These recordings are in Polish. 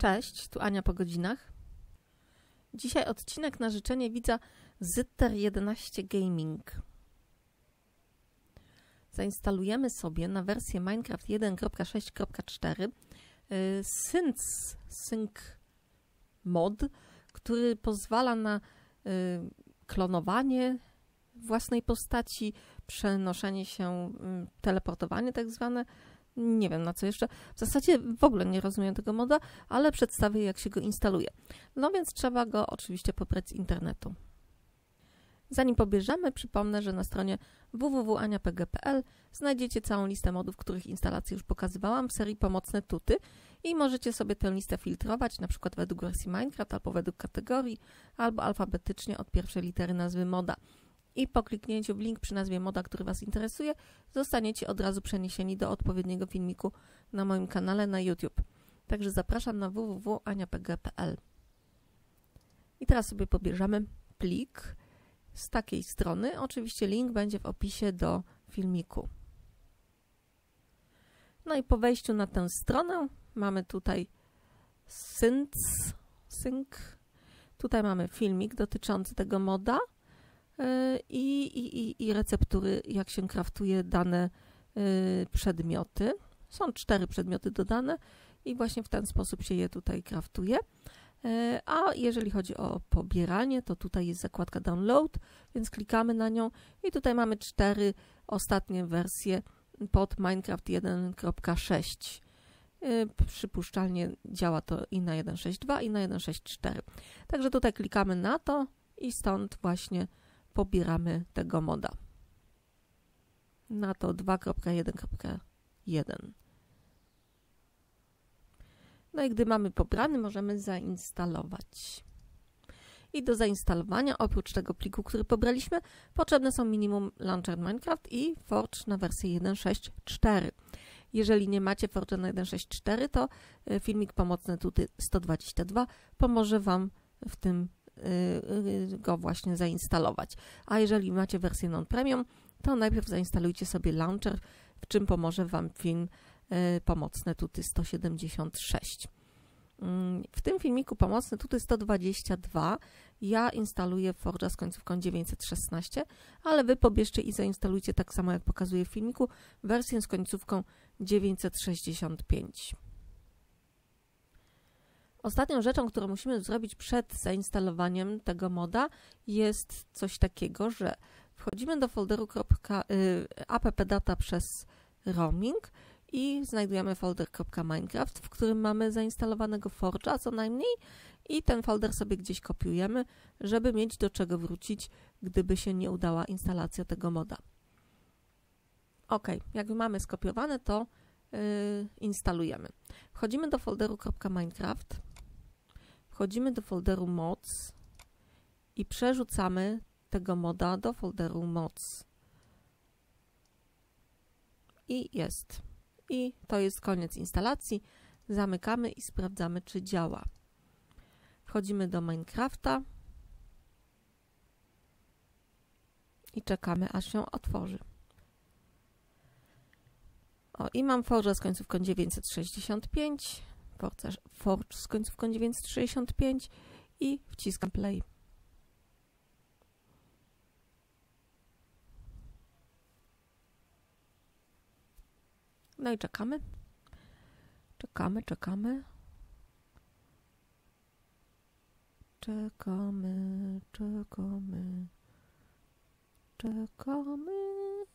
Cześć, tu Ania po godzinach. Dzisiaj odcinek na życzenie widza Zitter 11 Gaming. Zainstalujemy sobie na wersję Minecraft 1.6.4 y, Sync, Sync mod, który pozwala na y, klonowanie własnej postaci, przenoszenie się, y, teleportowanie tak zwane, nie wiem na co jeszcze. W zasadzie w ogóle nie rozumiem tego moda, ale przedstawię jak się go instaluje. No więc trzeba go oczywiście pobrać z internetu. Zanim pobierzemy, przypomnę, że na stronie www.aniapg.pl znajdziecie całą listę modów, których instalację już pokazywałam w serii Pomocne Tuty i możecie sobie tę listę filtrować, na przykład według wersji Minecraft, albo według kategorii, albo alfabetycznie od pierwszej litery nazwy moda i po kliknięciu w link przy nazwie moda, który Was interesuje, zostaniecie od razu przeniesieni do odpowiedniego filmiku na moim kanale na YouTube. Także zapraszam na www.aniapg.pl I teraz sobie pobierzemy plik z takiej strony. Oczywiście link będzie w opisie do filmiku. No i po wejściu na tę stronę mamy tutaj sync, sync. Tutaj mamy filmik dotyczący tego moda i, i, i receptury, jak się kraftuje dane y, przedmioty. Są cztery przedmioty dodane i właśnie w ten sposób się je tutaj kraftuje. Y, a jeżeli chodzi o pobieranie, to tutaj jest zakładka download, więc klikamy na nią i tutaj mamy cztery ostatnie wersje pod Minecraft 1.6. Y, przypuszczalnie działa to i na 1.6.2 i na 1.6.4. Także tutaj klikamy na to i stąd właśnie pobieramy tego moda. Na to 2.1.1. No i gdy mamy pobrany, możemy zainstalować. I do zainstalowania, oprócz tego pliku, który pobraliśmy, potrzebne są minimum Launcher Minecraft i Forge na wersję 1.6.4. Jeżeli nie macie Forge na 1.6.4, to e, filmik pomocny tutaj 122 pomoże Wam w tym Y, y, go właśnie zainstalować. A jeżeli macie wersję non-premium, to najpierw zainstalujcie sobie launcher, w czym pomoże Wam film y, pomocny Tuty 176. Mm, w tym filmiku pomocny Tuty 122 ja instaluję Forge'a z końcówką 916, ale Wy pobierzcie i zainstalujcie tak samo jak pokazuję w filmiku wersję z końcówką 965. Ostatnią rzeczą, którą musimy zrobić przed zainstalowaniem tego moda jest coś takiego, że wchodzimy do folderu y, appdata przez roaming i znajdujemy folder .minecraft, w którym mamy zainstalowanego Forge'a co najmniej i ten folder sobie gdzieś kopiujemy, żeby mieć do czego wrócić, gdyby się nie udała instalacja tego moda. Ok, jak mamy skopiowane, to yy, instalujemy. Wchodzimy do folderu .minecraft wchodzimy do folderu moc i przerzucamy tego moda do folderu moc. I jest. I to jest koniec instalacji. Zamykamy i sprawdzamy, czy działa. Wchodzimy do Minecrafta i czekamy, aż się otworzy. O, i mam Forge z końcówką 965. Forge z końcówką 965 i wciskam play. No i czekamy. Czekamy, czekamy. Czekamy, czekamy. Czekamy.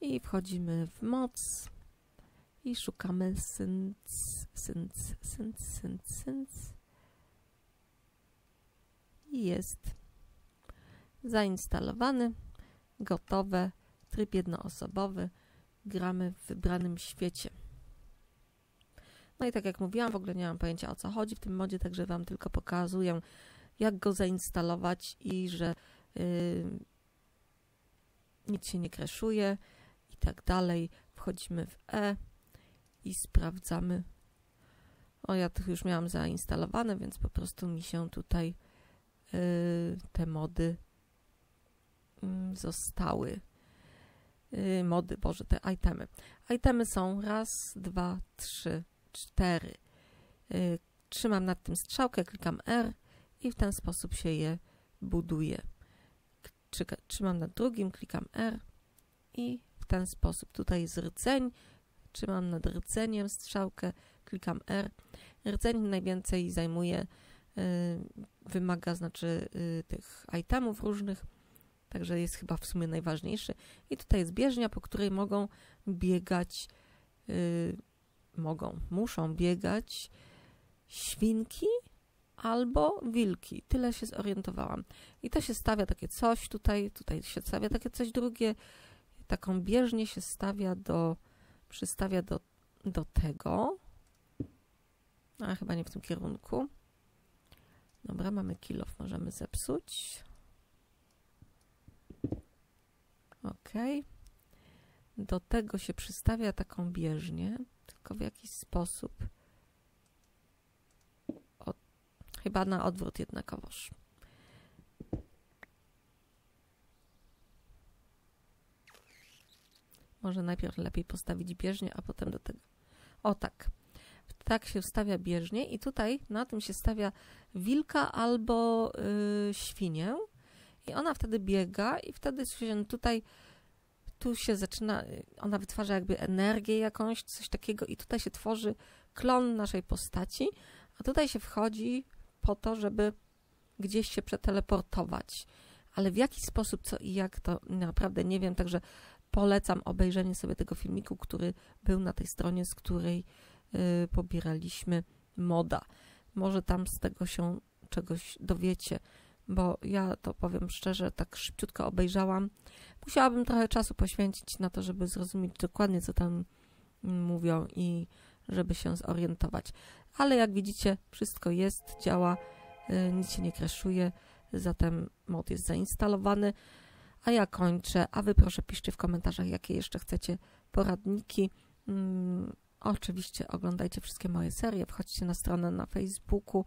I wchodzimy w moc i szukamy sync, sync, sync, sync, sync. I jest zainstalowany, gotowe, tryb jednoosobowy, gramy w wybranym świecie. No i tak jak mówiłam, w ogóle nie mam pojęcia o co chodzi w tym modzie, także Wam tylko pokazuję, jak go zainstalować i że yy, nic się nie kreszuje i tak dalej. Wchodzimy w E i sprawdzamy. O, ja tych już miałam zainstalowane, więc po prostu mi się tutaj yy, te mody yy, zostały. Yy, mody, boże, te itemy. Itemy są raz, dwa, trzy, 4. Y, trzymam nad tym strzałkę, klikam R i w ten sposób się je buduje. Trzymam nad drugim, klikam R i w ten sposób. Tutaj jest rdzeń, trzymam nad rdzeniem strzałkę, klikam R. Rdzeń najwięcej zajmuje, y, wymaga znaczy y, tych itemów różnych, także jest chyba w sumie najważniejszy. I tutaj jest bieżnia, po której mogą biegać, y, mogą, muszą biegać świnki albo wilki. Tyle się zorientowałam. I to się stawia takie coś tutaj, tutaj się stawia takie coś drugie. Taką bieżnię się stawia do, przystawia do, do tego. A chyba nie w tym kierunku. Dobra, mamy kilof, możemy zepsuć. Ok. Do tego się przystawia taką bieżnię, tylko w jakiś sposób. O, chyba na odwrót jednakowoż. Może najpierw lepiej postawić bieżnię, a potem do tego. O tak. Tak się wstawia bieżnię i tutaj na tym się stawia wilka albo yy, świnię i ona wtedy biega i wtedy się tutaj tu się zaczyna, ona wytwarza jakby energię jakąś, coś takiego i tutaj się tworzy klon naszej postaci, a tutaj się wchodzi po to, żeby gdzieś się przeteleportować. Ale w jaki sposób, co i jak, to naprawdę nie wiem, także polecam obejrzenie sobie tego filmiku, który był na tej stronie, z której y, pobieraliśmy moda. Może tam z tego się czegoś dowiecie, bo ja to powiem szczerze, tak szybciutko obejrzałam. Musiałabym trochę czasu poświęcić na to, żeby zrozumieć dokładnie, co tam mówią i żeby się zorientować. Ale jak widzicie, wszystko jest, działa, y, nic się nie kreszuje, zatem mod jest zainstalowany. A ja kończę, a wy proszę piszcie w komentarzach, jakie jeszcze chcecie poradniki. Hmm, oczywiście oglądajcie wszystkie moje serie, wchodźcie na stronę na Facebooku,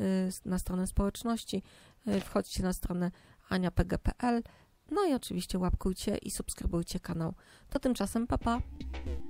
y, na stronę społeczności, y, wchodźcie na stronę aniapg.pl, no i oczywiście łapkujcie i subskrybujcie kanał. To tymczasem papa. Pa.